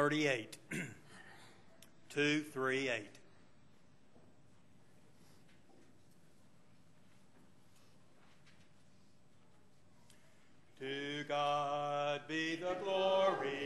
238. 238. To God be the glory.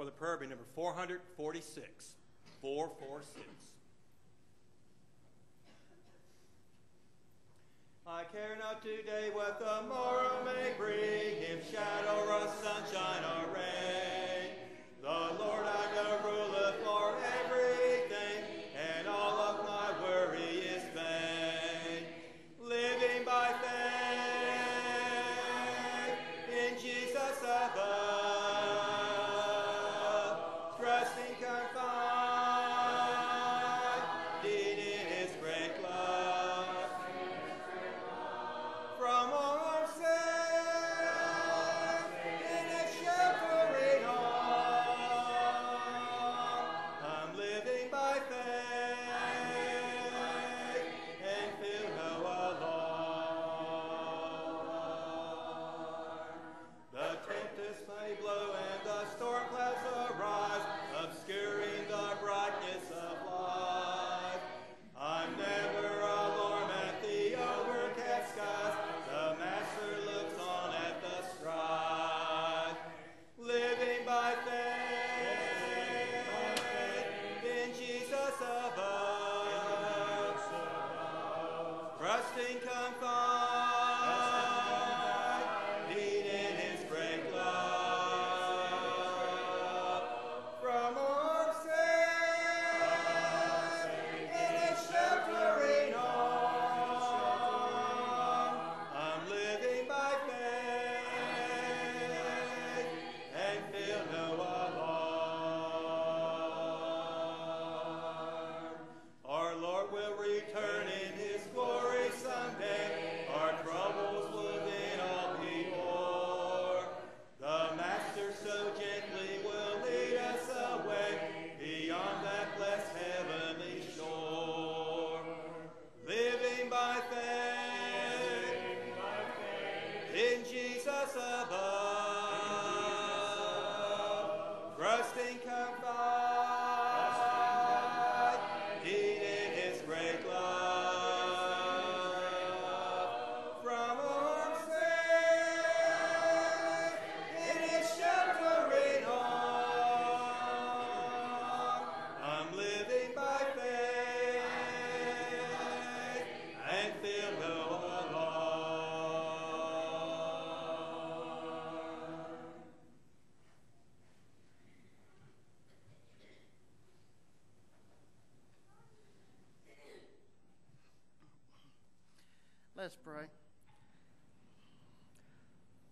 for the prayer be number 446. 446. I care not today what the morrow may bring, if shadow or sunshine or rain.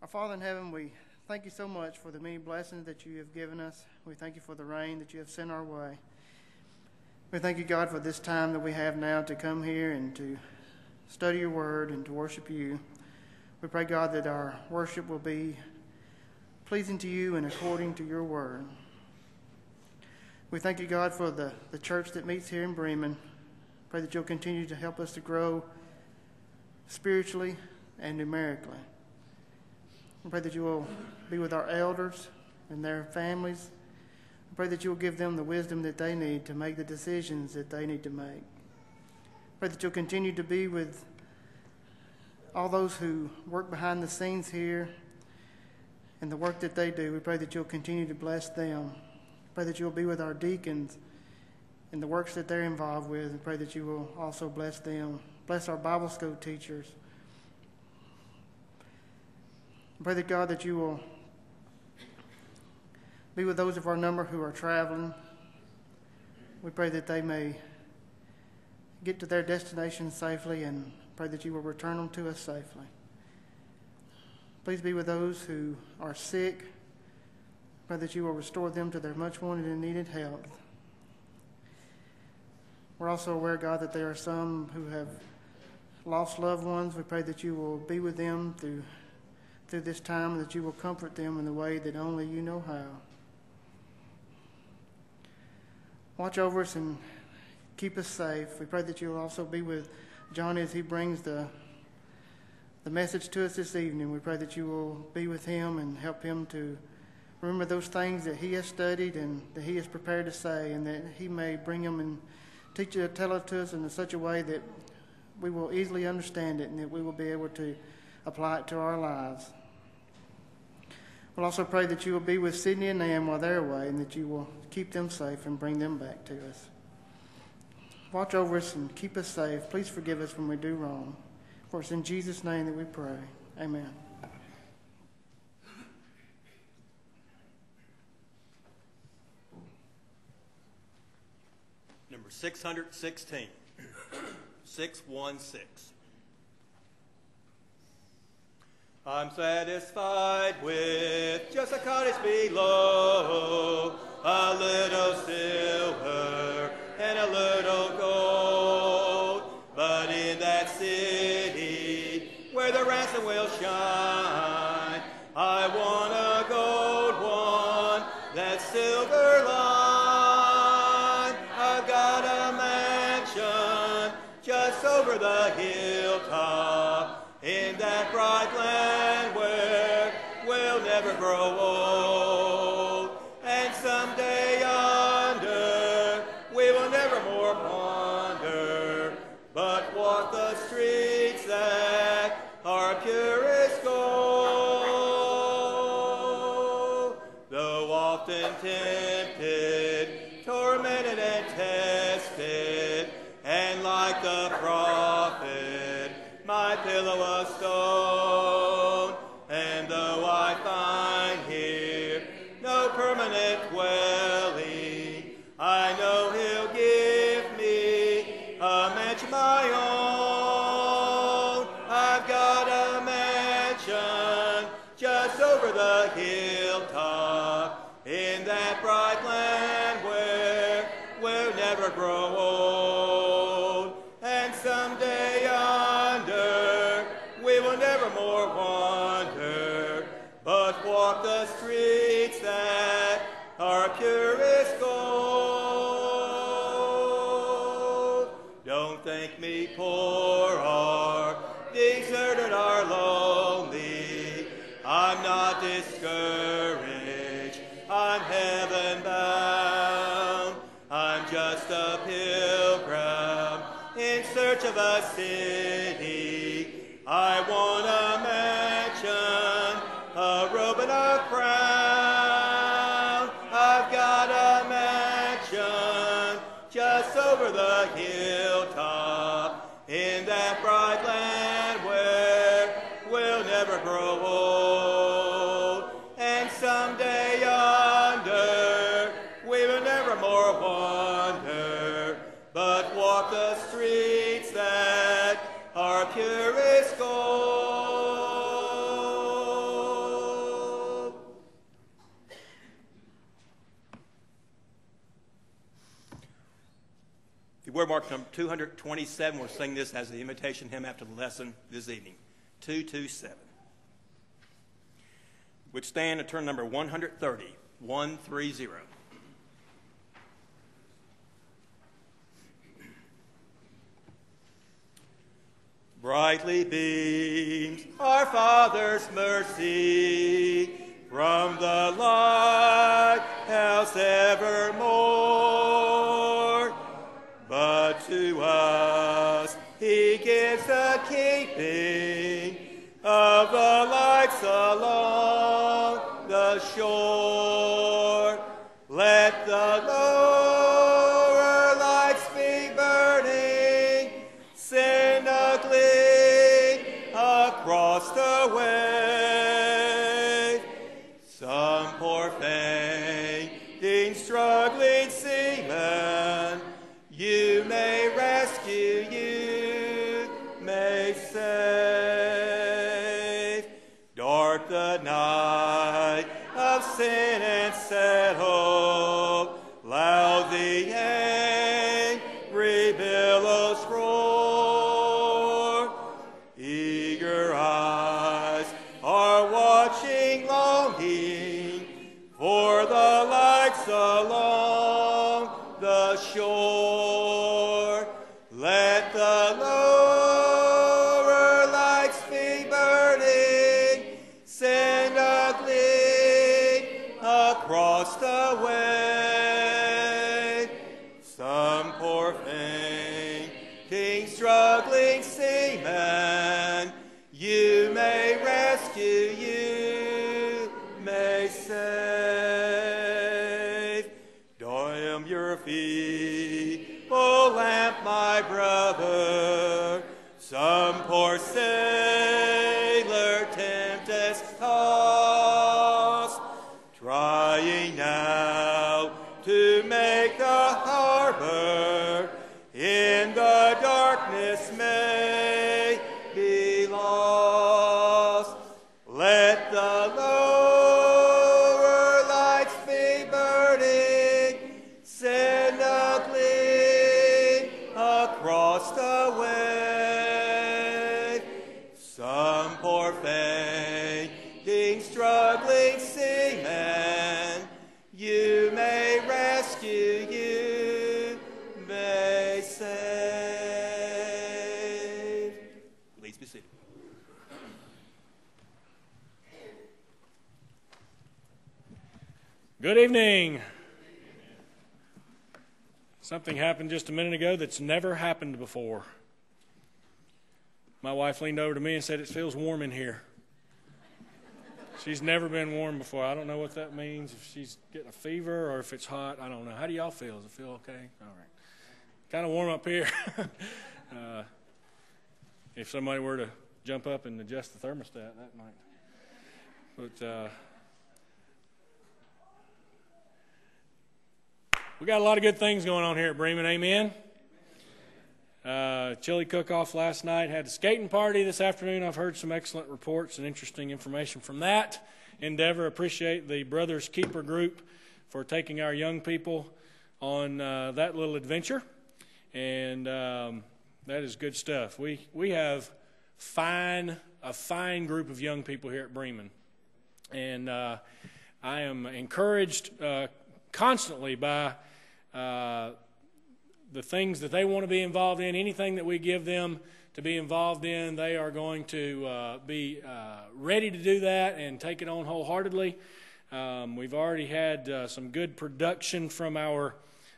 Our Father in heaven, we thank you so much for the many blessings that you have given us. We thank you for the rain that you have sent our way. We thank you, God, for this time that we have now to come here and to study your word and to worship you. We pray, God, that our worship will be pleasing to you and according to your word. We thank you, God, for the, the church that meets here in Bremen. Pray that you'll continue to help us to grow spiritually and numerically. We pray that you will be with our elders and their families. I pray that you will give them the wisdom that they need to make the decisions that they need to make. We pray that you'll continue to be with all those who work behind the scenes here and the work that they do. We pray that you'll continue to bless them. We pray that you'll be with our deacons and the works that they're involved with. And pray that you will also bless them. Bless our Bible school teachers. We pray that God that you will be with those of our number who are traveling. We pray that they may get to their destination safely and pray that you will return them to us safely. Please be with those who are sick. Pray that you will restore them to their much wanted and needed health. We're also aware, God, that there are some who have lost loved ones. We pray that you will be with them through, through this time that you will comfort them in the way that only you know how. Watch over us and keep us safe. We pray that you'll also be with John as he brings the, the message to us this evening. We pray that you will be with him and help him to remember those things that he has studied and that he is prepared to say, and that he may bring them and teach it, tell it to us in such a way that we will easily understand it and that we will be able to apply it to our lives. We'll also pray that you will be with Sydney and Nan while they're away and that you will keep them safe and bring them back to us. Watch over us and keep us safe. Please forgive us when we do wrong. For it's in Jesus' name that we pray. Amen. Number 616. 616. I'm satisfied with just a cottage below, a little silver and a little gold. But in that city where the ransom will shine, I want a gold one, that silver line. I've got a mansion just over the hilltop bright land where we'll never grow old. Grow never grow old. And someday yonder we will never more wander, but walk the streets that are purest gold. If you word mark number 227, we'll sing this as the imitation hymn after the lesson this evening. 227. Would stand at turn number 130. 130. Brightly beams our Father's mercy from the lighthouse evermore. But to us he gives the keeping of the lights along the lights along the shore. Something happened just a minute ago that's never happened before. My wife leaned over to me and said, It feels warm in here. She's never been warm before. I don't know what that means, if she's getting a fever or if it's hot. I don't know. How do y'all feel? Does it feel okay? All right. Kind of warm up here. uh, if somebody were to jump up and adjust the thermostat, that might. But. Uh, We got a lot of good things going on here at Bremen, amen. Uh, chili cook off last night, had a skating party this afternoon. I've heard some excellent reports and interesting information from that endeavor. Appreciate the Brothers Keeper group for taking our young people on uh, that little adventure. And um, that is good stuff. We, we have fine, a fine group of young people here at Bremen. And uh, I am encouraged uh, constantly by uh, the things that they want to be involved in, anything that we give them to be involved in, they are going to uh, be uh, ready to do that and take it on wholeheartedly. Um, we've already had uh, some good production from our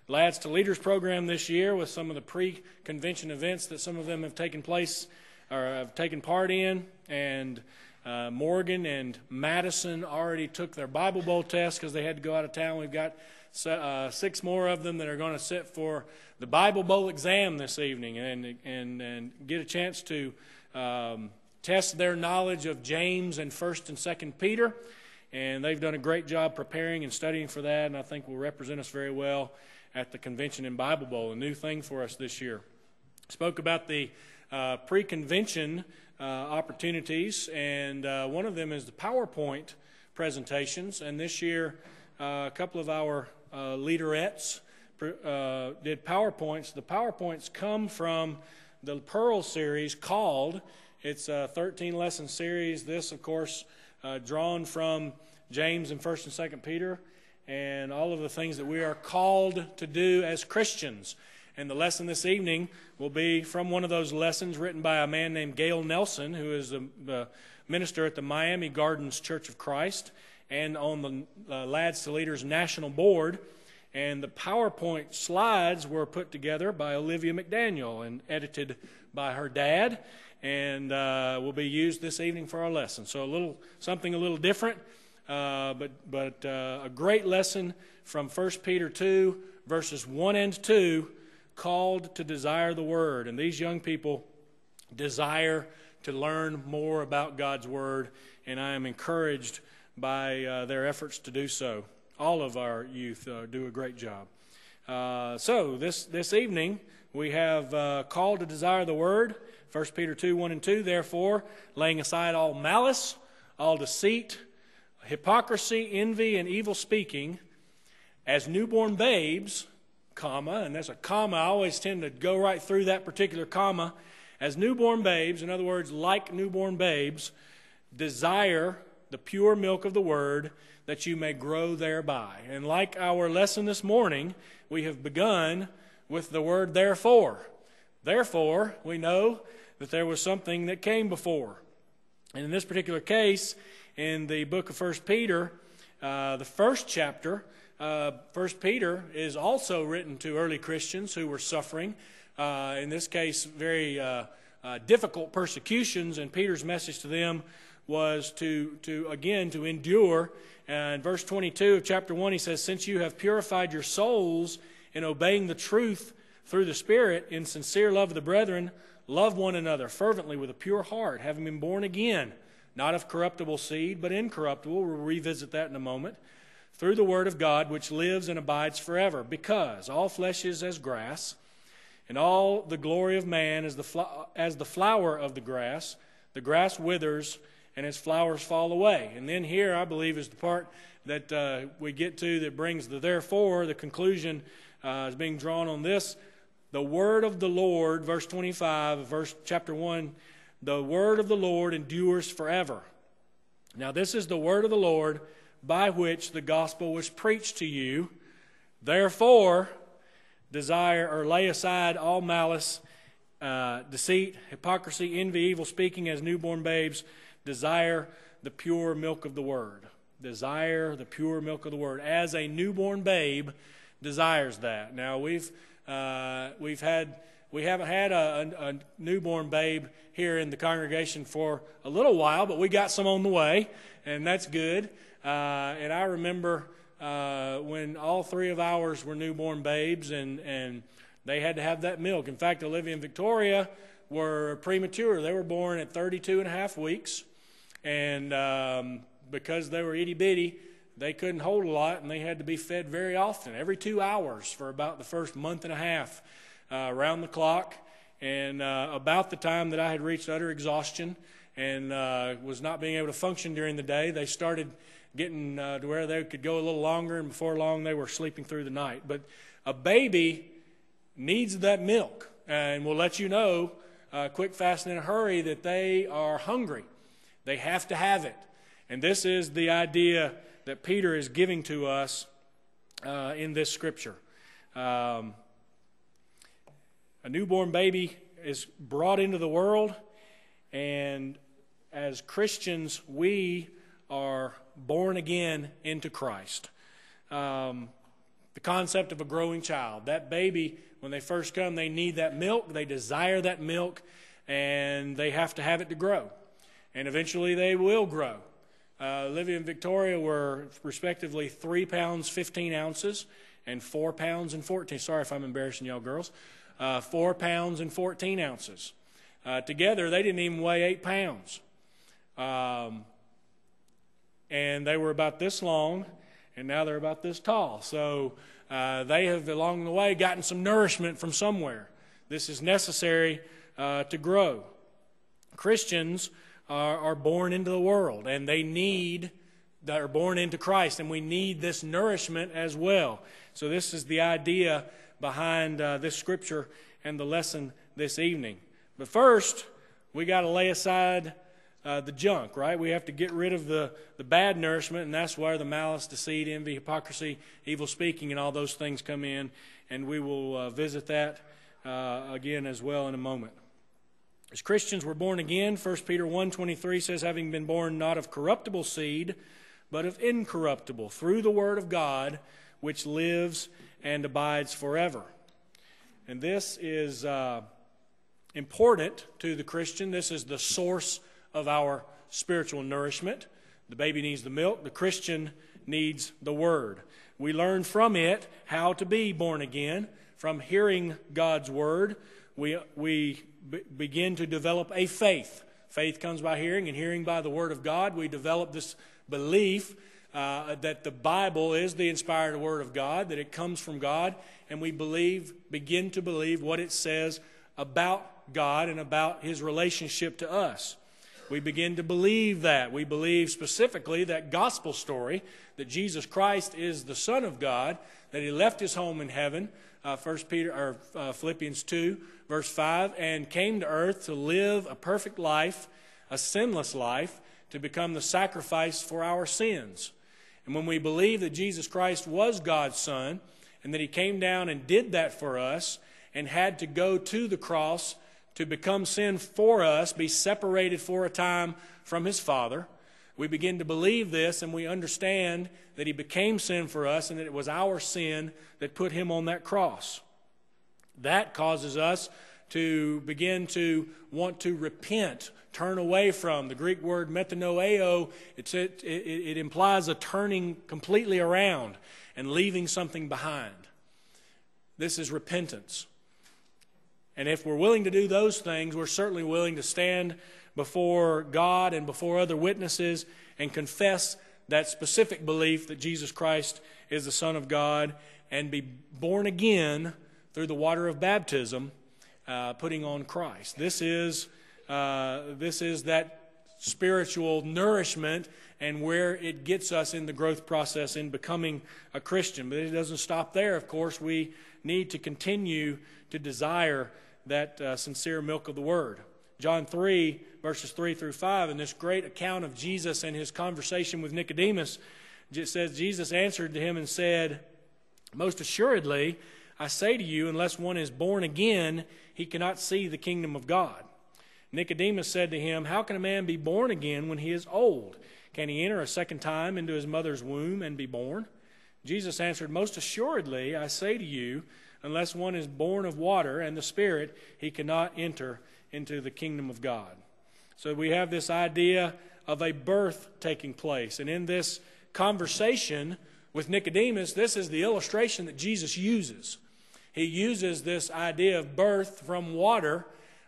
Lads to Leaders program this year with some of the pre convention events that some of them have taken place or have taken part in. And uh, Morgan and Madison already took their Bible Bowl test because they had to go out of town. We've got uh, six more of them that are going to sit for the Bible Bowl exam this evening and, and, and get a chance to um, test their knowledge of James and 1st and 2nd Peter. And they've done a great job preparing and studying for that, and I think will represent us very well at the convention and Bible Bowl, a new thing for us this year. Spoke about the uh, pre convention uh, opportunities, and uh, one of them is the PowerPoint presentations. And this year, uh, a couple of our leaderettes uh, did PowerPoints. The PowerPoints come from the Pearl series called, it's a 13 lesson series. This, of course, drawn from James and 1st and 2nd Peter and all of the things that we are called to do as Christians. And the lesson this evening will be from one of those lessons written by a man named Gail Nelson, who is a, minister at the Miami Gardens Church of Christ and on the uh, Lads to Leaders National Board. And the PowerPoint slides were put together by Olivia McDaniel and edited by her dad, and uh, will be used this evening for our lesson. So a little something a little different. Uh, but, but uh, a great lesson from 1 Peter 2, verses 1 and 2, called to desire the Word. And these young people desire to learn more about God's Word, and I am encouraged by uh, their efforts to do so. All of our youth uh, do a great job. Uh, so, this, this evening, we have uh, called to desire the Word. 1 Peter 2 1 and 2. Therefore, laying aside all malice, all deceit, hypocrisy, envy, and evil speaking as newborn babes, comma, and that's a comma, I always tend to go right through that particular comma. As newborn babes, in other words, like newborn babes, desire the pure milk of the word that you may grow thereby. And like our lesson this morning, we have begun with the word therefore. Therefore, we know that there was something that came before. And in this particular case, in the book of First Peter, uh, the first chapter, uh, First Peter is also written to early Christians who were suffering, uh, in this case, very uh, uh, difficult persecutions, and Peter's message to them was to, to again, to endure. And verse 22 of chapter 1, he says, Since you have purified your souls in obeying the truth through the Spirit in sincere love of the brethren, love one another fervently with a pure heart, having been born again not of corruptible seed, but incorruptible. We'll revisit that in a moment. Through the Word of God, which lives and abides forever. Because all flesh is as grass, and all the glory of man is the as the flower of the grass. The grass withers, and its flowers fall away. And then here, I believe, is the part that uh, we get to that brings the therefore, the conclusion uh, is being drawn on this. The word of the Lord, verse 25, verse chapter 1 the word of the Lord endures forever. Now, this is the word of the Lord by which the gospel was preached to you. Therefore, desire or lay aside all malice, uh, deceit, hypocrisy, envy, evil speaking as newborn babes. Desire the pure milk of the word. Desire the pure milk of the word. As a newborn babe desires that. Now, we've, uh, we've had we haven't had a, a, a, newborn babe here in the congregation for a little while, but we got some on the way, and that's good. Uh, and I remember uh, when all three of ours were newborn babes, and, and they had to have that milk. In fact, Olivia and Victoria were premature. They were born at 32 and a half weeks, and um, because they were itty bitty, they couldn't hold a lot, and they had to be fed very often, every two hours for about the first month and a half uh, around the clock. And uh, about the time that I had reached utter exhaustion and uh, was not being able to function during the day, they started getting uh, to where they could go a little longer, and before long, they were sleeping through the night. But a baby needs that milk, and will let you know, uh, quick, fast, and in a hurry, that they are hungry. They have to have it. And this is the idea that Peter is giving to us uh, in this scripture. Um, a newborn baby is brought into the world, and as Christians, we are born again into Christ. Um, the concept of a growing child. That baby, when they first come, they need that milk, they desire that milk, and they have to have it to grow. And eventually they will grow. Uh, Olivia and Victoria were respectively 3 pounds 15 ounces and 4 pounds and 14. Sorry if I'm embarrassing y'all girls. Uh, 4 pounds and 14 ounces. Uh, together, they didn't even weigh 8 pounds. Um, and they were about this long, and now they're about this tall. So uh, they have, along the way, gotten some nourishment from somewhere. This is necessary uh, to grow. Christians are, are born into the world, and they need, that are born into Christ, and we need this nourishment as well. So, this is the idea behind uh, this scripture and the lesson this evening. But first, we got to lay aside uh, the junk, right? We have to get rid of the, the bad nourishment, and that's where the malice, deceit, envy, hypocrisy, evil speaking, and all those things come in. And we will uh, visit that uh, again as well in a moment. As Christians, we're born again. 1 Peter 1.23 says, having been born not of corruptible seed, but of incorruptible, through the word of God, which lives and abides forever. And this is uh, important to the Christian. This is the source of our spiritual nourishment. The baby needs the milk, the Christian needs the word. We learn from it how to be born again. From hearing God's word, we, we begin to develop a faith. Faith comes by hearing, and hearing by the word of God. We develop this belief uh, that the Bible is the inspired word of God, that it comes from God, and we believe, begin to believe what it says about God and about his relationship to us. We begin to believe that. We believe specifically that gospel story that Jesus Christ is the Son of God, that he left his home in heaven, uh, First Peter or uh, Philippians 2, verse 5, and came to earth to live a perfect life, a sinless life, to become the sacrifice for our sins. And when we believe that Jesus Christ was God's Son, and that he came down and did that for us, and had to go to the cross to become sin for us, be separated for a time from his Father. We begin to believe this and we understand that he became sin for us and that it was our sin that put him on that cross. That causes us to begin to want to repent, turn away from. The Greek word metanoeo, it, it, it implies a turning completely around and leaving something behind. This is repentance. And if we're willing to do those things, we're certainly willing to stand before God and before other witnesses and confess that specific belief that Jesus Christ is the Son of God and be born again through the water of baptism, uh, putting on Christ. This is, uh, this is that spiritual nourishment and where it gets us in the growth process in becoming a Christian. But it doesn't stop there, of course. We need to continue to desire that uh, sincere milk of the word. John 3, verses 3 through 5, in this great account of Jesus and his conversation with Nicodemus, it says, Jesus answered to him and said, Most assuredly, I say to you, unless one is born again, he cannot see the kingdom of God. Nicodemus said to him, How can a man be born again when he is old? Can he enter a second time into his mother's womb and be born? Jesus answered, Most assuredly, I say to you, unless one is born of water and the Spirit, he cannot enter into the kingdom of God. So we have this idea of a birth taking place. And in this conversation with Nicodemus, this is the illustration that Jesus uses. He uses this idea of birth from water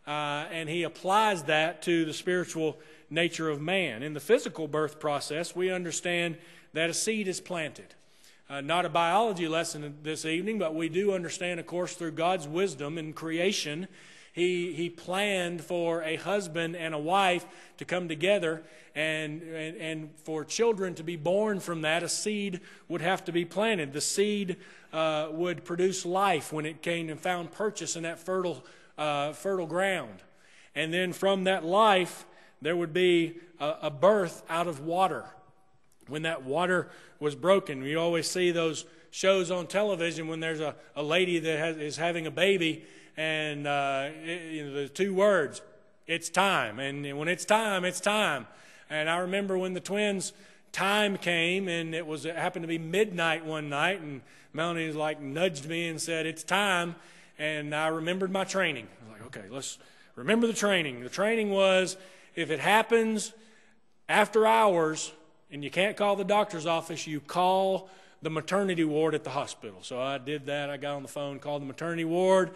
uh, and he applies that to the spiritual nature of man. In the physical birth process, we understand that a seed is planted. Uh, not a biology lesson this evening, but we do understand, of course, through God's wisdom in creation, he, he planned for a husband and a wife to come together and, and, and for children to be born from that. A seed would have to be planted. The seed uh, would produce life when it came and found purchase in that fertile, uh, fertile ground. And then from that life, there would be a, a birth out of water when that water was broken. You always see those shows on television when there's a, a lady that has, is having a baby, and uh, it, you know, the two words, it's time. And when it's time, it's time. And I remember when the twins time came, and it was it happened to be midnight one night, and Melanie like nudged me and said, "It's time." And I remembered my training. I was like, "Okay, let's remember the training." The training was if it happens after hours and you can't call the doctor's office, you call the maternity ward at the hospital. So I did that. I got on the phone, called the maternity ward,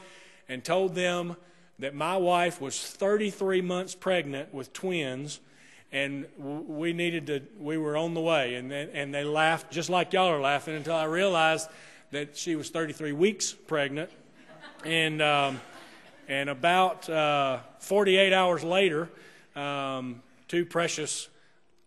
and told them that my wife was 33 months pregnant with twins and we needed to we were on the way. And they, and they laughed just like y'all are laughing until I realized that she was 33 weeks pregnant. And um, and about uh, 48 hours later um, two precious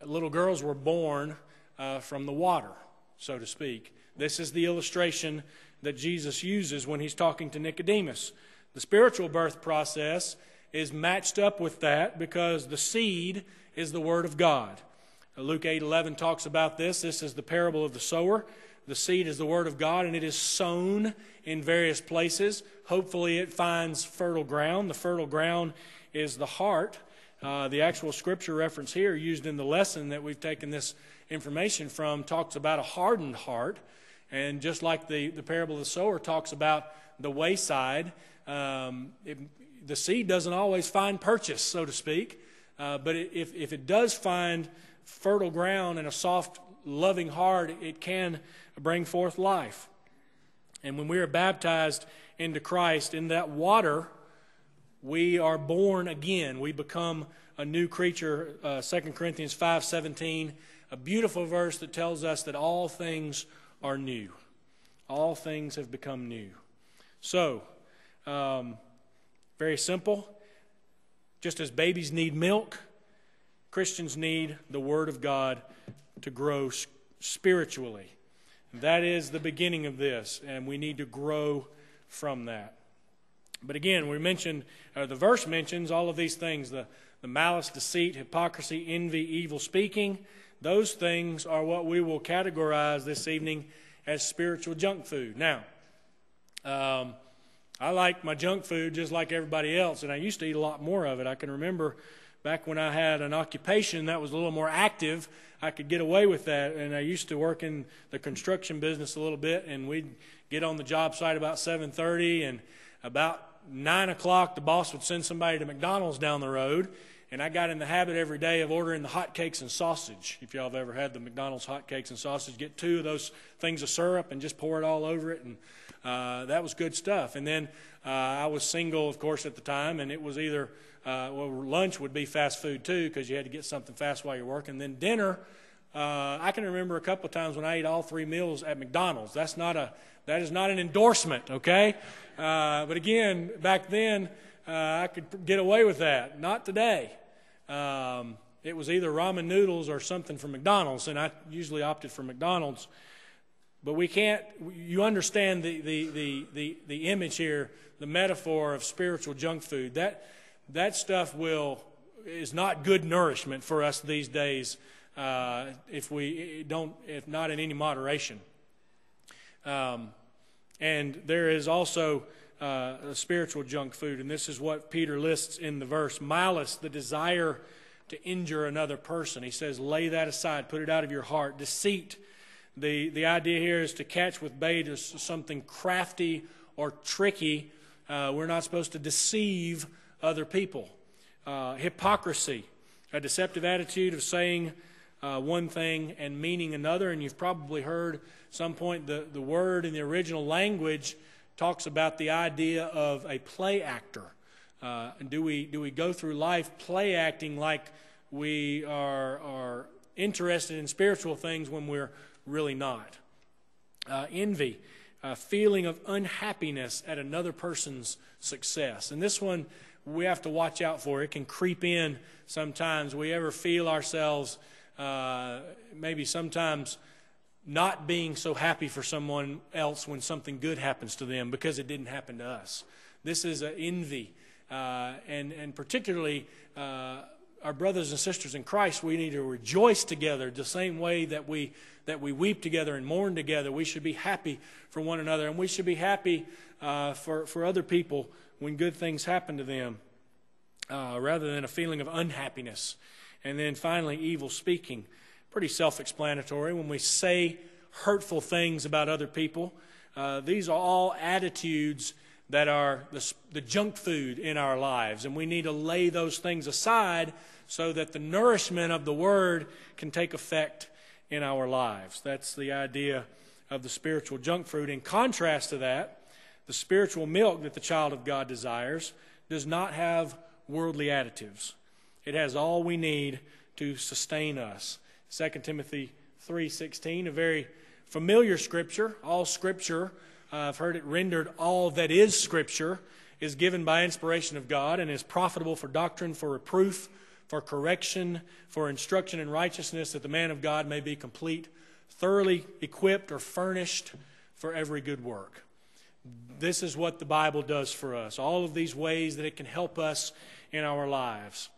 little girls were born uh, from the water so to speak. This is the illustration that Jesus uses when he's talking to Nicodemus the spiritual birth process is matched up with that because the seed is the Word of God. Luke 8 11 talks about this. This is the parable of the sower. The seed is the Word of God, and it is sown in various places. Hopefully, it finds fertile ground. The fertile ground is the heart. Uh, the actual scripture reference here, used in the lesson that we've taken this information from, talks about a hardened heart. And just like the, the parable of the sower talks about the wayside, um, it, the seed doesn't always find purchase, so to speak. Uh, but if, if it does find fertile ground and a soft, loving heart, it can bring forth life. And when we are baptized into Christ, in that water, we are born again. We become a new creature. Uh, 2 Corinthians 5.17, a beautiful verse that tells us that all things are new. All things have become new. So, um, very simple. Just as babies need milk, Christians need the Word of God to grow spiritually. That is the beginning of this, and we need to grow from that. But again, we mentioned, uh, the verse mentions all of these things the, the malice, deceit, hypocrisy, envy, evil speaking. Those things are what we will categorize this evening as spiritual junk food. Now, um, I like my junk food just like everybody else, and I used to eat a lot more of it. I can remember back when I had an occupation that was a little more active, I could get away with that. And I used to work in the construction business a little bit, and we'd get on the job site about 7:30, and about nine o'clock, the boss would send somebody to McDonald's down the road. And I got in the habit every day of ordering the hot cakes and sausage. If y'all have ever had the McDonald's hot cakes and sausage, get two of those things of syrup and just pour it all over it. And uh, that was good stuff. And then uh, I was single, of course, at the time, and it was either uh, well, lunch would be fast food too because you had to get something fast while you're working. Then dinner, uh, I can remember a couple of times when I ate all three meals at McDonald's. That's not a that is not an endorsement, okay? Uh, but again, back then uh, I could get away with that. Not today. Um, it was either ramen noodles or something from McDonald's, and I usually opted for McDonald's. But we can't, you understand the, the, the, the, the image here, the metaphor of spiritual junk food. That, that stuff will, is not good nourishment for us these days uh, if we don't, if not in any moderation. Um, and there is also uh, a spiritual junk food, and this is what Peter lists in the verse malice, the desire to injure another person. He says, lay that aside, put it out of your heart. Deceit, the, the idea here is to catch with bait is something crafty or tricky. Uh, we're not supposed to deceive other people. Uh, hypocrisy, a deceptive attitude of saying uh, one thing and meaning another. And you've probably heard some point the, the word in the original language talks about the idea of a play actor. Uh, do, we, do we go through life play acting like we are, are interested in spiritual things when we're really not. Uh, envy, a feeling of unhappiness at another person's success. And this one we have to watch out for. It can creep in sometimes. We ever feel ourselves uh, maybe sometimes not being so happy for someone else when something good happens to them because it didn't happen to us. This is an envy, uh, and, and particularly uh, our brothers and sisters in Christ, we need to rejoice together the same way that we that we weep together and mourn together. We should be happy for one another, and we should be happy uh, for for other people when good things happen to them, uh, rather than a feeling of unhappiness. And then finally, evil speaking. pretty self explanatory. When we say hurtful things about other people, uh, these are all attitudes that are the, the junk food in our lives, and we need to lay those things aside so that the nourishment of the Word can take effect in our lives. That's the idea of the spiritual junk food. In contrast to that, the spiritual milk that the child of God desires does not have worldly additives. It has all we need to sustain us. 2 Timothy 3:16, a very familiar scripture. All scripture, uh, I've heard it rendered all that is scripture is given by inspiration of God and is profitable for doctrine, for reproof, for correction, for instruction in righteousness, that the man of God may be complete, thoroughly equipped or furnished for every good work. This is what the Bible does for us. All of these ways that it can help us in our lives.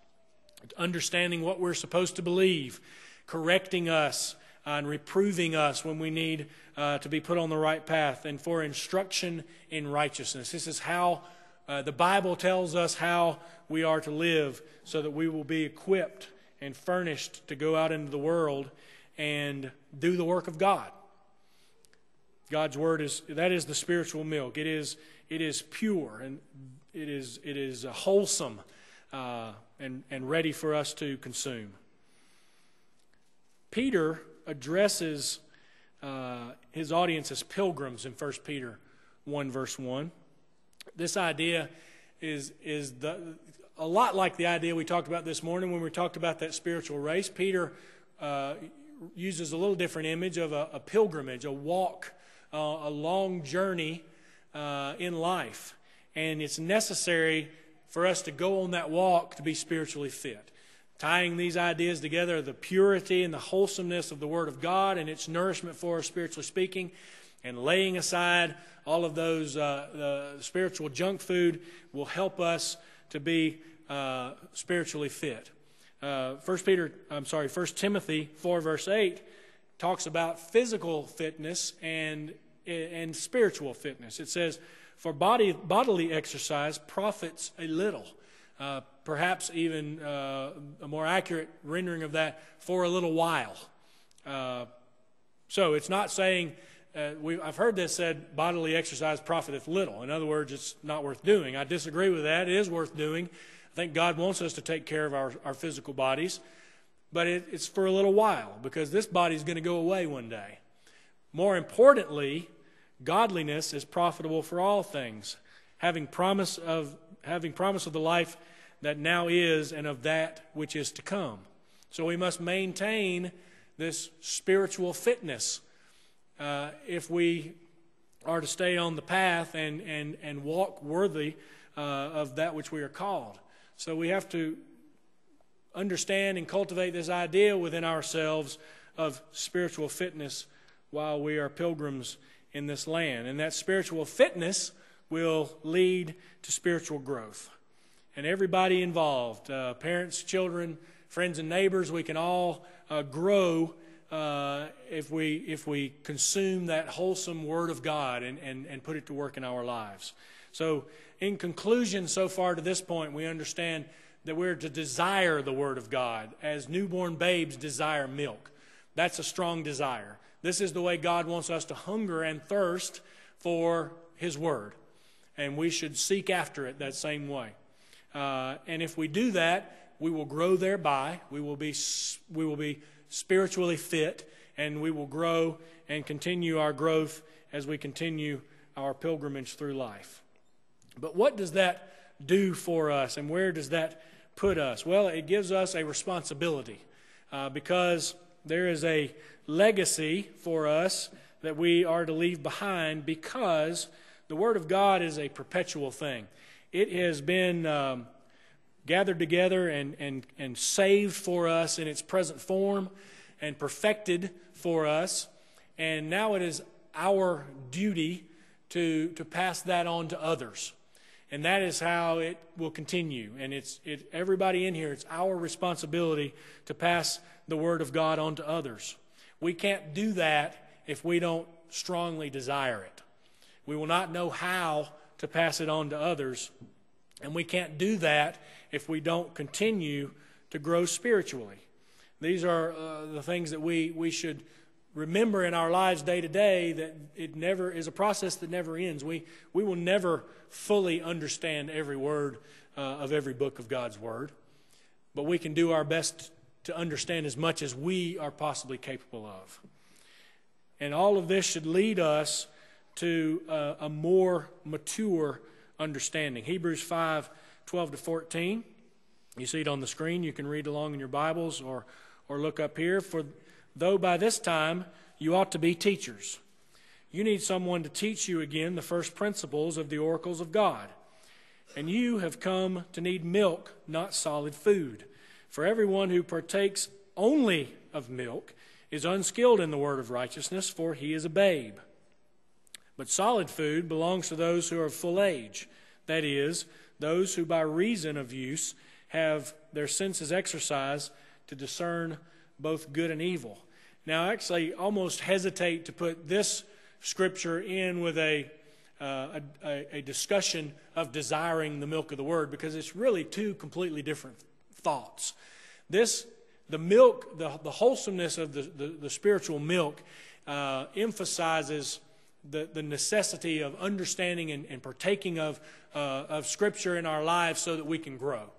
Understanding what we're supposed to believe, correcting us, and reproving us when we need uh, to be put on the right path, and for instruction in righteousness. This is how uh, the Bible tells us how we are to live so that we will be equipped and furnished to go out into the world and do the work of God. God's word is that is the spiritual milk. It is it is pure and it is it is wholesome uh, and and ready for us to consume. Peter addresses uh, his audience as pilgrims in 1 Peter 1 verse 1. This idea is, is the, a lot like the idea we talked about this morning when we talked about that spiritual race. Peter uh, uses a little different image of a, a pilgrimage, a walk, uh, a long journey uh, in life. And it's necessary for us to go on that walk to be spiritually fit. Tying these ideas together, the purity and the wholesomeness of the Word of God and its nourishment for us, spiritually speaking, and laying aside all of those uh, spiritual junk food will help us to be uh, spiritually fit. Uh, First Peter, I'm sorry, First Timothy four verse eight talks about physical fitness and and spiritual fitness. It says, "For body bodily exercise profits a little." Perhaps even uh, a more accurate rendering of that for a little while. Uh, so it's not saying uh, we, I've heard this said, bodily exercise profiteth little. In other words, it's not worth doing. I disagree with that. It is worth doing. I think God wants us to take care of our, our physical bodies, but it, it's for a little while because this body is going to go away one day. More importantly, godliness is profitable for all things, having promise of having promise of the life that now is and of that which is to come. So we must maintain this spiritual fitness uh, if we are to stay on the path and, and, and walk worthy uh, of that which we are called. So we have to understand and cultivate this idea within ourselves of spiritual fitness while we are pilgrims in this land. And that spiritual fitness will lead to spiritual growth. And everybody involved uh, parents, children, friends, and neighbors we can all uh, grow uh, if, we, if we consume that wholesome Word of God and, and, and put it to work in our lives. So, in conclusion, so far to this point, we understand that we're to desire the Word of God as newborn babes desire milk. That's a strong desire. This is the way God wants us to hunger and thirst for His Word. And we should seek after it that same way. Uh, and if we do that, we will grow thereby. We will be, we will be spiritually fit, and we will grow and continue our growth as we continue our pilgrimage through life. But what does that do for us, and where does that put us? Well, it gives us a responsibility uh, because there is a legacy for us that we are to leave behind because the Word of God is a perpetual thing. It has been. Um, gathered together and, and, and saved for us in its present form and perfected for us. And now it is our duty to, to pass that on to others. And that is how it will continue. And it's it, everybody in here, it's our responsibility to pass the Word of God on to others. We can't do that if we don't strongly desire it. We will not know how to pass it on to others. And we can't do that if we don't continue to grow spiritually. These are uh, the things that we, we should remember in our lives day to day that it never is a process that never ends. We, we will never fully understand every word uh, of every book of God's Word, but we can do our best to understand as much as we are possibly capable of. And all of this should lead us to uh, a more mature understanding. Hebrews 5 12 to 14. You see it on the screen. You can read along in your Bibles or, or look up here. For though by this time you ought to be teachers, you need someone to teach you again the first principles of the oracles of God. And you have come to need milk, not solid food. For everyone who partakes only of milk is unskilled in the word of righteousness, for he is a babe. But solid food belongs to those who are full age, that is, those who by reason of use have their senses exercised to discern both good and evil. Now, I actually almost hesitate to put this scripture in with a, uh, a, a, discussion of desiring the milk of the word because it's really two completely different thoughts. This, the milk, the, the wholesomeness of the, the, the spiritual milk uh, emphasizes the, the necessity of understanding and, and partaking of, uh, of Scripture in our lives so that we can grow.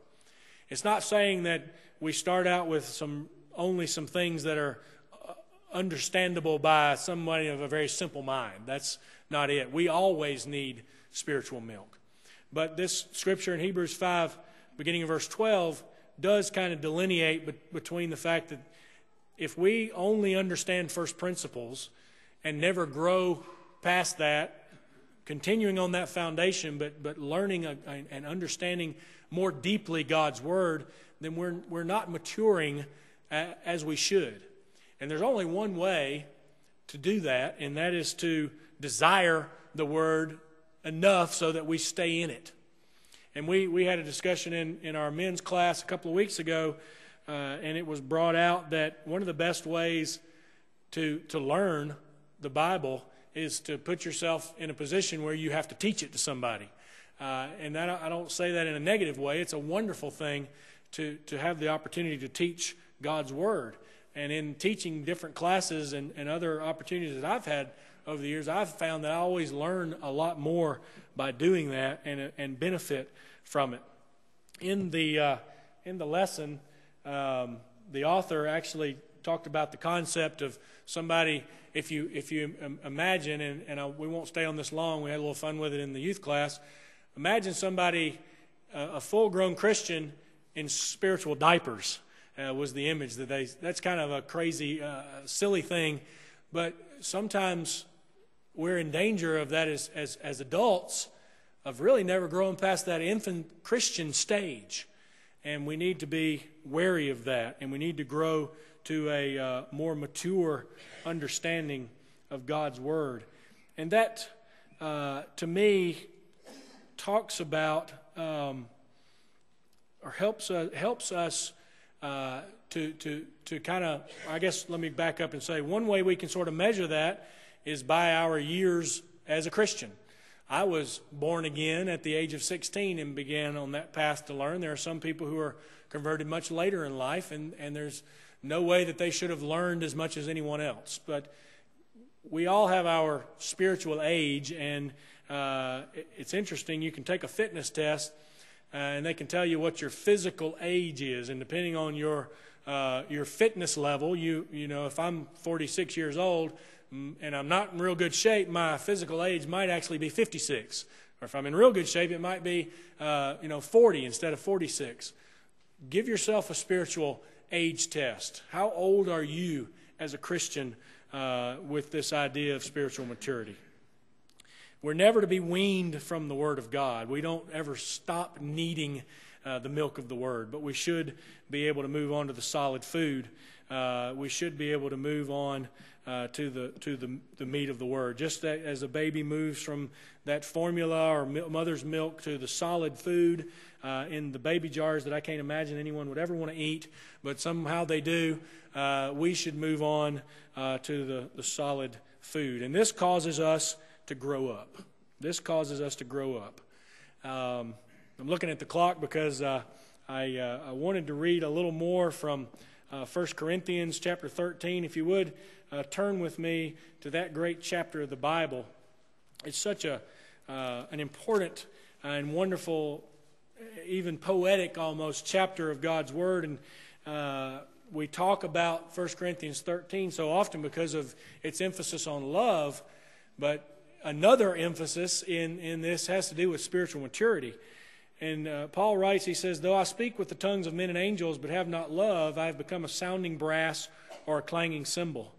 It's not saying that we start out with some only some things that are uh, understandable by somebody of a very simple mind. That's not it. We always need spiritual milk. But this scripture in Hebrews 5, beginning of verse 12, does kind of delineate between the fact that if we only understand first principles and never grow past that, continuing on that foundation, but, but learning a, a, and understanding more deeply God's Word, then we're, we're not maturing a, as we should. And there's only one way to do that, and that is to desire the Word enough so that we stay in it. And we, we had a discussion in, in our men's class a couple of weeks ago, uh, and it was brought out that one of the best ways to, to learn the Bible is to put yourself in a position where you have to teach it to somebody. Uh, and that, I don't say that in a negative way. It's a wonderful thing to, to have the opportunity to teach God's Word. And in teaching different classes and, and other opportunities that I've had over the years, I've found that I always learn a lot more by doing that and, and benefit from it. In the, uh, in the lesson, um, the author actually talked about the concept of somebody, if you, if you imagine, and, and I, we won't stay on this long, we had a little fun with it in the youth class. Imagine somebody, uh, a full grown Christian in spiritual diapers. Uh, was the image that they that's kind of a crazy uh, silly thing but sometimes we're in danger of that as, as, as adults of really never growing past that infant Christian stage. And we need to be wary of that, and we need to grow to a uh, more mature understanding of God's Word. And that, uh, to me, talks about um, or helps, uh, helps us uh, to, to, to kind of, I guess, let me back up and say one way we can sort of measure that is by our years as a Christian. I was born again at the age of 16 and began on that path to learn. There are some people who are converted much later in life, and, and there's no way that they should have learned as much as anyone else. But we all have our spiritual age, and uh, it's interesting. You can take a fitness test, uh, and they can tell you what your physical age is, and depending on your uh, your fitness level, you you know, if I'm 46 years old, and I'm not in real good shape, my physical age might actually be 56. Or if I'm in real good shape, it might be, uh, you know, 40 instead of 46. Give yourself a spiritual age test. How old are you as a Christian uh, with this idea of spiritual maturity? We're never to be weaned from the Word of God. We don't ever stop needing uh, the milk of the Word, but we should be able to move on to the solid food. Uh, we should be able to move on uh, to the to the, the meat of the word. Just as a baby moves from that formula or mother's milk to the solid food uh, in the baby jars that I can't imagine anyone would ever want to eat, but somehow they do. Uh, we should move on uh, to the, the solid food, and this causes us to grow up. This causes us to grow up. Um, I'm looking at the clock because uh, I, I wanted to read a little more from uh, 1 Corinthians chapter 13. If you would uh, turn with me to that great chapter of the Bible, it's such a, uh, an important and wonderful, even poetic almost chapter of God's Word. And uh, we talk about 1 Corinthians 13 so often because of its emphasis on love, but another emphasis in, in this has to do with spiritual maturity. And uh, Paul writes, he says, Though I speak with the tongues of men and angels, but have not love, I have become a sounding brass or a clanging cymbal.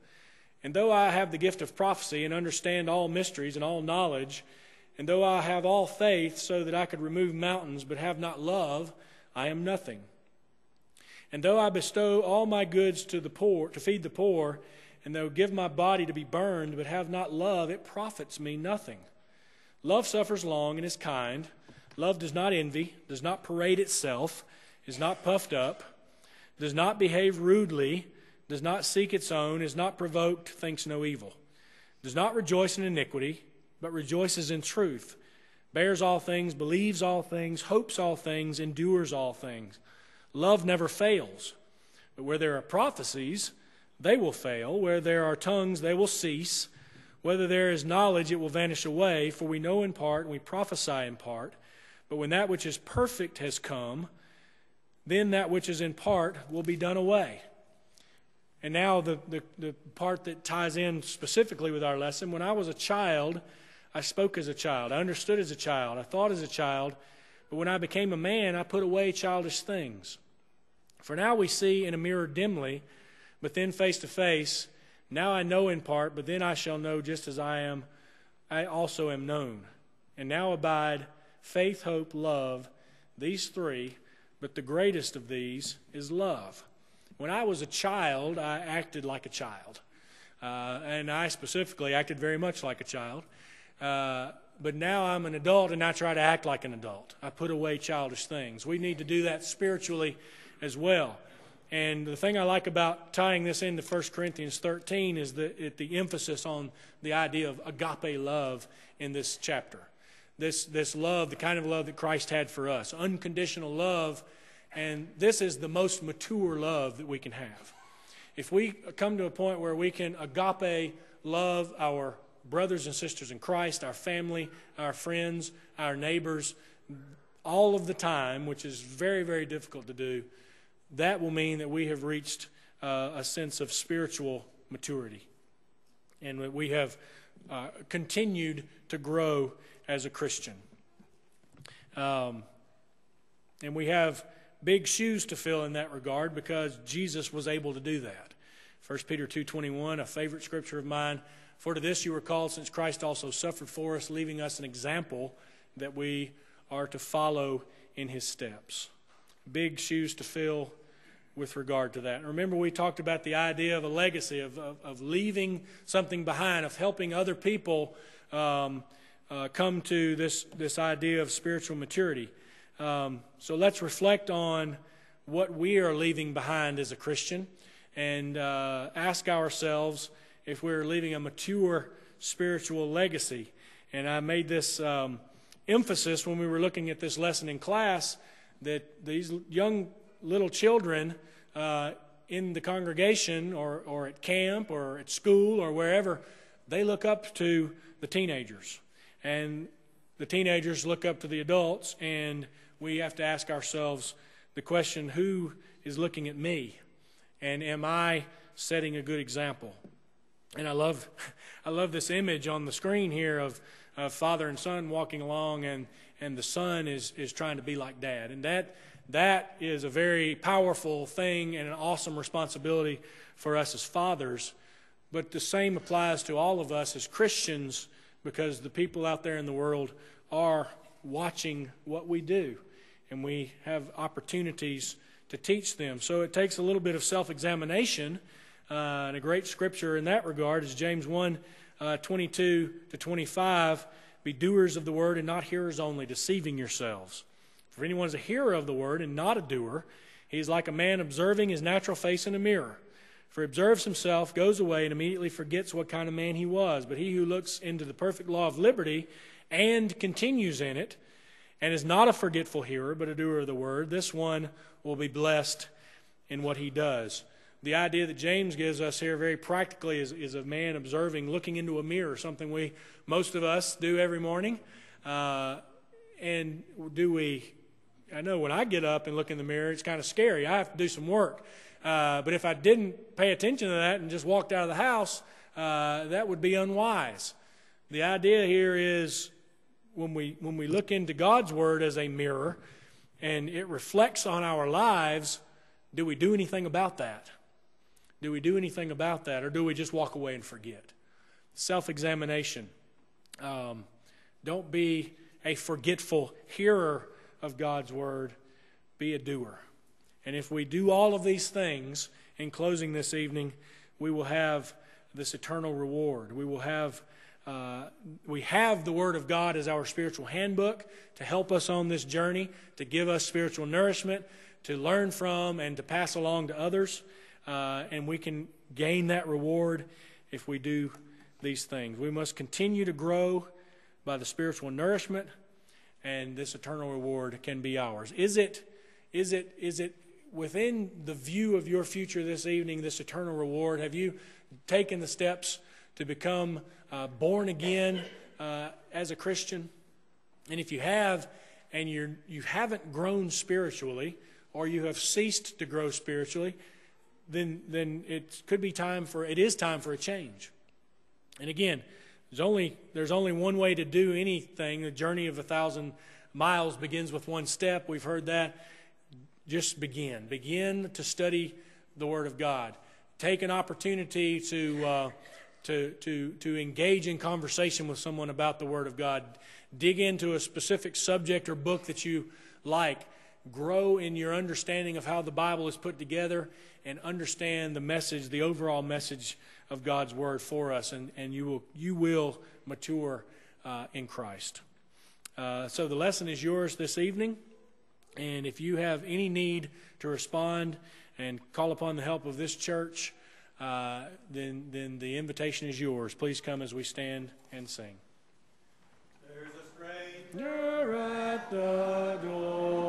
And though I have the gift of prophecy and understand all mysteries and all knowledge, and though I have all faith so that I could remove mountains, but have not love, I am nothing. And though I bestow all my goods to the poor, to feed the poor, and though I give my body to be burned, but have not love, it profits me nothing. Love suffers long and is kind. Love does not envy, does not parade itself, is not puffed up, does not behave rudely, does not seek its own, is not provoked, thinks no evil, does not rejoice in iniquity, but rejoices in truth, bears all things, believes all things, hopes all things, endures all things. Love never fails. But where there are prophecies, they will fail. Where there are tongues, they will cease. Whether there is knowledge, it will vanish away. For we know in part, and we prophesy in part. But when that which is perfect has come, then that which is in part will be done away. And now, the, the, the, part that ties in specifically with our lesson when I was a child, I spoke as a child. I understood as a child. I thought as a child. But when I became a man, I put away childish things. For now we see in a mirror dimly, but then face to face. Now I know in part, but then I shall know just as I am, I also am known. And now abide faith, hope, love, these three, but the greatest of these is love. When I was a child, I acted like a child. Uh, and I specifically acted very much like a child. Uh, but now I'm an adult and I try to act like an adult. I put away childish things. We need to do that spiritually as well. And the thing I like about tying this into 1 Corinthians 13 is the, it, the emphasis on the idea of agape love in this chapter. This, this love, the kind of love that Christ had for us, unconditional love. And this is the most mature love that we can have. If we come to a point where we can agape love our brothers and sisters in Christ, our family, our friends, our neighbors, all of the time, which is very, very difficult to do, that will mean that we have reached uh, a sense of spiritual maturity. And that we have uh, continued to grow as a Christian. Um, and we have big shoes to fill in that regard because Jesus was able to do that. 1 Peter 2.21, a favorite scripture of mine, For to this you were called, since Christ also suffered for us, leaving us an example that we are to follow in his steps. Big shoes to fill with regard to that. Remember, we talked about the idea of a legacy, of, of, of leaving something behind, of helping other people um, uh, come to this, this idea of spiritual maturity. Um, so let's reflect on what we are leaving behind as a Christian and uh, ask ourselves if we're leaving a mature spiritual legacy. And I made this um, emphasis when we were looking at this lesson in class that these young little children uh, in the congregation or, or at camp or at school or wherever, they look up to the teenagers. And the teenagers look up to the adults, and we have to ask ourselves the question who is looking at me? And am I setting a good example? And I love, I love this image on the screen here of, of father and son walking along, and, and the son is, is trying to be like dad. And that, that is a very powerful thing and an awesome responsibility for us as fathers. But the same applies to all of us as Christians because the people out there in the world are watching what we do. And we have opportunities to teach them. So it takes a little bit of self examination. Uh, and a great scripture in that regard is James 1 uh, 22 to 25. Be doers of the word and not hearers only, deceiving yourselves. For anyone is a hearer of the word and not a doer, he is like a man observing his natural face in a mirror. For observes himself, goes away, and immediately forgets what kind of man he was. But he who looks into the perfect law of liberty and continues in it, and is not a forgetful hearer, but a doer of the word, this one will be blessed in what he does. the idea that James gives us here very practically is, is a man observing, looking into a mirror, something we, most of us, do every morning. Uh, and do we, I know when I get up and look in the mirror, it's kind of scary. I have to do some work. Uh, but if I didn't pay attention to that and just walked out of the house, uh, that would be unwise. The idea here is when we, when we look into God's Word as a mirror and it reflects on our lives, do we do anything about that? Do we do anything about that, or do we just walk away and forget? Self examination. Um, don't be a forgetful hearer of God's Word, be a doer. And if we do all of these things in closing this evening, we will have this eternal reward. We will have uh, we have the Word of God as our spiritual handbook to help us on this journey, to give us spiritual nourishment, to learn from, and to pass along to others. Uh, and we can gain that reward if we do these things. We must continue to grow by the spiritual nourishment, and this eternal reward can be ours. Is it, is it, is it within the view of your future this evening, this eternal reward? Have you taken the steps to become uh, born again uh, as a Christian? And if you have, and you're, you haven't grown spiritually, or you have ceased to grow spiritually, then, then it could be time for, it is time for a change. And again, there's only, there's only one way to do anything. The journey of a thousand miles begins with one step. We've heard that. Just begin. Begin to study the Word of God. Take an opportunity to, uh, to, to, to engage in conversation with someone about the Word of God. Dig into a specific subject or book that you like. Grow in your understanding of how the Bible is put together and understand the message, the overall message of God's Word for us, and, and you, will, you will mature uh, in Christ. Uh, so the lesson is yours this evening. And if you have any need to respond and call upon the help of this church, uh, then, then the invitation is yours. Please come as we stand and sing. There's a stranger at the door.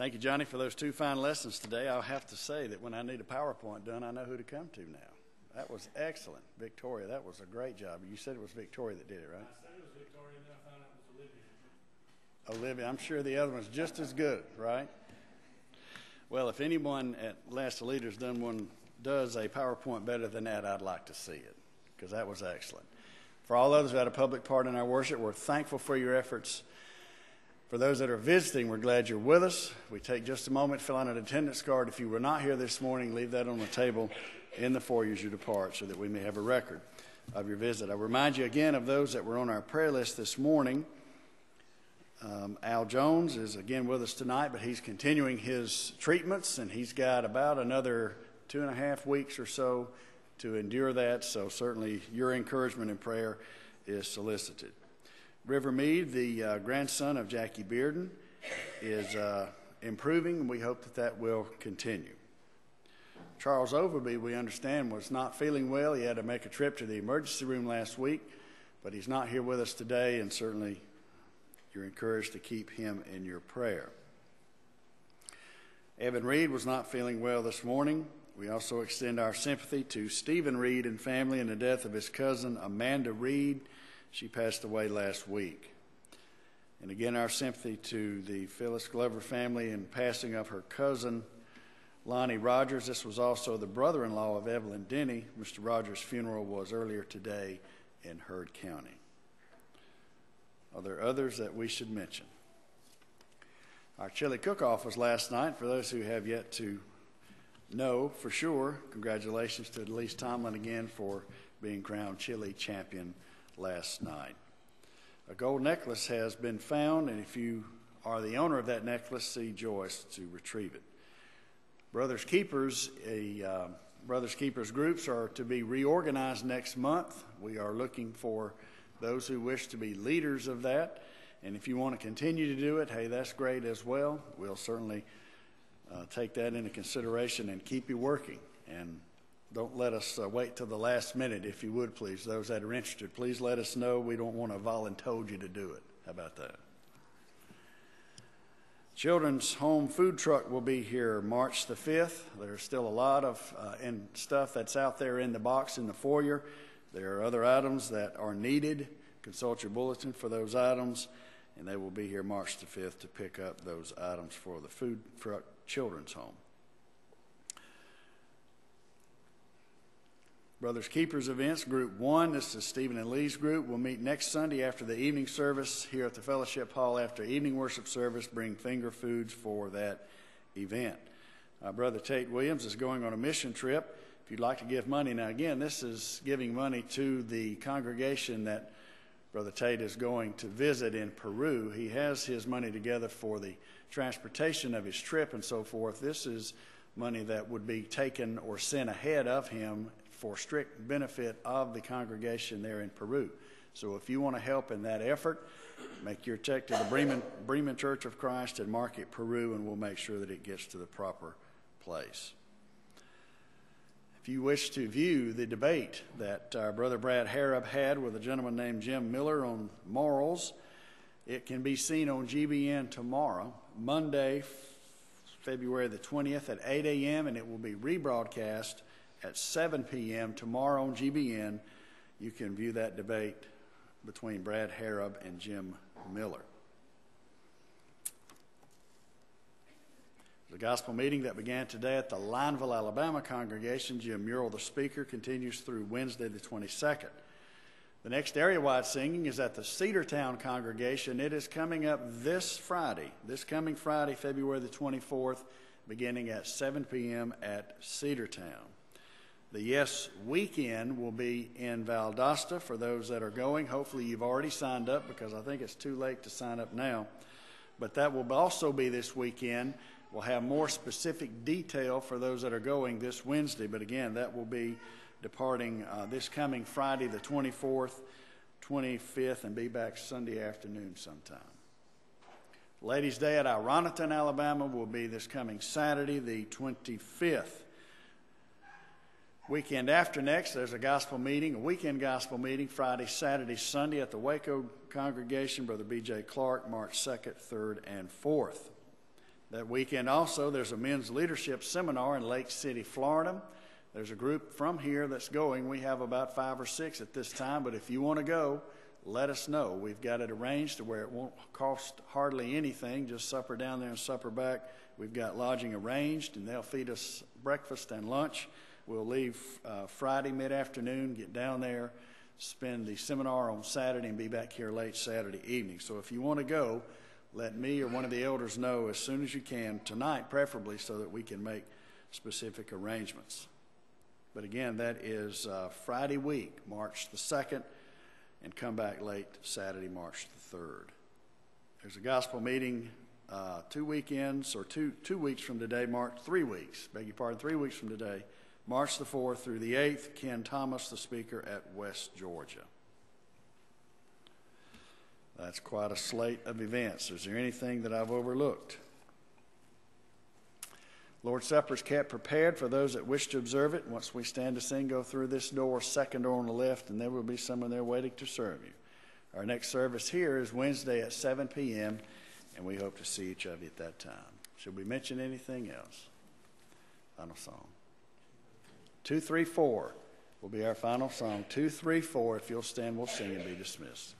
Thank you, Johnny, for those two fine lessons today. I'll have to say that when I need a PowerPoint done, I know who to come to now. That was excellent. Victoria, that was a great job. You said it was Victoria that did it, right? I said it was Victoria, and then I found out it was Olivia. Olivia, I'm sure the other one's just as good, right? Well, if anyone at Lads to Leaders done one does a PowerPoint better than that, I'd like to see it because that was excellent. For all others who had a public part in our worship, we're thankful for your efforts. For those that are visiting, we're glad you're with us. We take just a moment, fill out an attendance card. If you were not here this morning, leave that on the table in the foyer as you depart so that we may have a record of your visit. I remind you again of those that were on our prayer list this morning. Um, Al Jones is again with us tonight, but he's continuing his treatments, and he's got about another two and a half weeks or so to endure that. So, certainly, your encouragement and prayer is solicited. River Mead, the uh, grandson of Jackie Bearden, is uh, improving, and we hope that that will continue. Charles Overby, we understand, was not feeling well. He had to make a trip to the emergency room last week, but he's not here with us today, and certainly you're encouraged to keep him in your prayer. Evan Reed was not feeling well this morning. We also extend our sympathy to Stephen Reed and family in the death of his cousin Amanda Reed. She passed away last week. And again, our sympathy to the Phyllis Glover family in passing of her cousin Lonnie Rogers. This was also the brother in law of Evelyn Denny. Mr. Rogers' funeral was earlier today in Heard County. Are there others that we should mention? Our chili cook off was last night. For those who have yet to know for sure, congratulations to Elise Tomlin again for being crowned chili champion last night. A gold necklace has been found, and if you are the owner of that necklace, see Joyce to retrieve it. Brothers Keepers, a uh, Brothers Keepers groups are to be reorganized next month. We are looking for those who wish to be leaders of that. And if you want to continue to do it, hey, that's great as well. We'll certainly uh, take that into consideration and keep you working. And don't let us uh, wait till the last minute, if you would, please. Those that are interested, please let us know. We don't want to volunteer you to do it. How about that? Children's Home Food Truck will be here March the 5th. There's still a lot of uh, in stuff that's out there in the box in the foyer. There are other items that are needed. Consult your bulletin for those items, and they will be here March the 5th to pick up those items for the Food Truck Children's Home. Brothers Keepers Events, Group 1, this is Stephen and Lee's group. We'll meet next Sunday after the evening service here at the Fellowship Hall after evening worship service. Bring finger foods for that event. Uh, Brother Tate Williams is going on a mission trip. If you'd like to give money, now again, this is giving money to the congregation that Brother Tate is going to visit in Peru. He has his money together for the transportation of his trip and so forth. This is money that would be taken or sent ahead of him for strict benefit of the congregation there in Peru. So if you want to help in that effort, make your check to the Bremen, Bremen Church of Christ in Market, Peru, and we'll make sure that it gets to the proper place. If you wish to view the debate that our brother Brad Harrub had with a gentleman named Jim Miller on morals, it can be seen on GBN tomorrow, Monday, February the 20th at 8 a.m., and it will be rebroadcast at 7 p.m. tomorrow on GBN. You can view that debate between Brad Harrub and Jim Miller. The gospel meeting that began today at the Lineville, Alabama congregation, Jim Murrell, the speaker, continues through Wednesday the 22nd. The next area wide singing is at the Cedartown congregation. It is coming up this Friday, this coming Friday, February the 24th, beginning at 7 p.m. at Cedartown. The Yes weekend will be in Valdosta for those that are going. Hopefully, you've already signed up because I think it's too late to sign up now. But that will also be this weekend. We'll have more specific detail for those that are going this Wednesday. But again, that will be departing uh, this coming Friday, the 24th, 25th, and be back Sunday afternoon sometime. Ladies' Day at Ironton, Alabama will be this coming Saturday, the 25th. Weekend after next, there's a gospel meeting, a weekend gospel meeting, Friday, Saturday, Sunday at the Waco congregation, Brother B.J. Clarke, March 2nd, 3rd, and 4th. That weekend also, there's a men's leadership seminar in Lake City, Florida. There's a group from here that's going. We have about five or six at this time, but if you want to go, let us know. We've got it arranged to where it won't cost hardly anything, just supper down there and supper back. We've got lodging arranged, and they'll feed us breakfast and lunch. We'll leave uh, Friday mid afternoon, get down there, spend the seminar on Saturday, and be back here late Saturday evening. So if you want to go, let me or one of the elders know as soon as you can, tonight preferably, so that we can make specific arrangements. But again, that is uh, Friday week, March the 2nd, and come back late Saturday, March the 3rd. There's a gospel meeting uh, two weekends, or two, two weeks from today, March, three weeks, beg your pardon, three weeks from today, March the 4th through the 8th, Ken Thomas, the speaker at West Georgia. That's quite a slate of events. Is there anything that I've overlooked? Lord's Supper is kept prepared for those that wish to observe it. Once we stand to sing, go through this door, second door on the left, and there will be someone there waiting to serve you. Our next service here is Wednesday at 7 p.m., and we hope to see each of you at that time. Should we mention anything else? Final song. 234 will be our final song. 234, if you'll stand, we'll sing and be dismissed.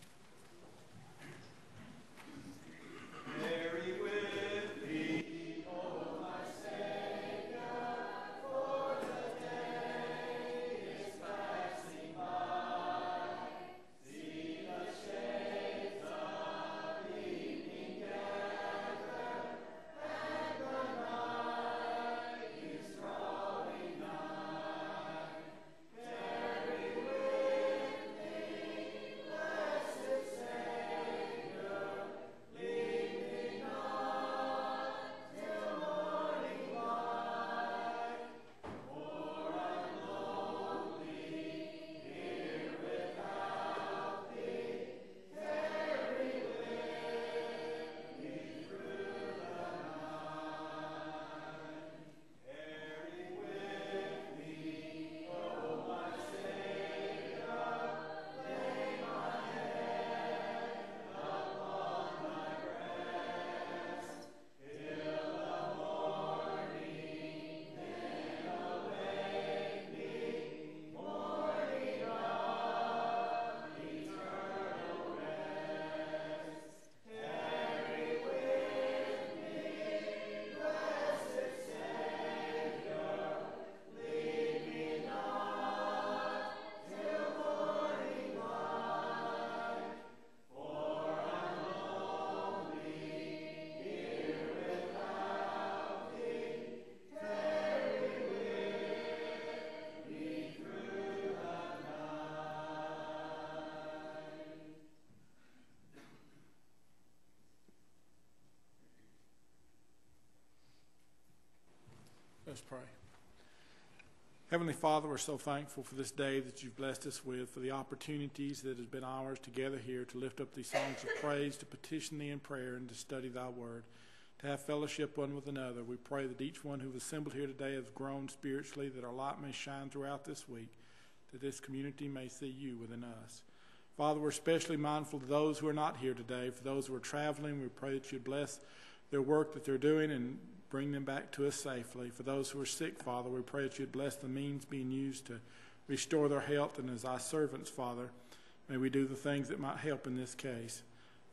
Let's pray. Heavenly Father, we're so thankful for this day that you've blessed us with, for the opportunities that has been ours to gather here to lift up these songs of praise, to petition thee in prayer, and to study thy word, to have fellowship one with another. We pray that each one who is assembled here today has grown spiritually, that our light may shine throughout this week, that this community may see you within us. Father, we're especially mindful of those who are not here today. For those who are traveling, we pray that you bless their work that they're doing and bring them back to us safely. For those who are sick, Father, we pray that you'd bless the means being used to restore their health. And as thy servants, Father, may we do the things that might help in this case.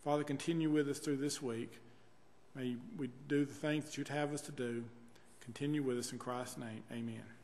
Father, continue with us through this week. May we do the things that you'd have us to do. Continue with us in Christ's name. Amen.